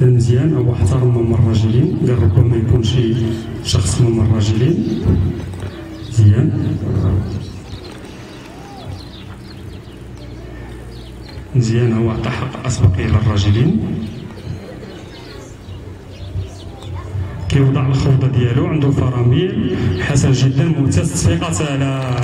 مزيان هو احترم الراجلين. قال ربما يكون شي شخص من الراجلين. مزيان. مزيان هو عطى حق الاسبقيه للراجلين كيوضع الخوضه ديالو عنده فراميل حسن جدا ممتاز الثقه على